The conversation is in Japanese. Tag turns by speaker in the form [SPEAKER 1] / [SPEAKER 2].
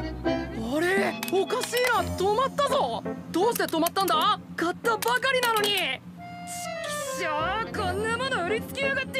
[SPEAKER 1] あれ？おかしいな。止まったぞ。どうして止まったんだ？買ったばかりなのに。ちきしょこんなもの売りつけやがって。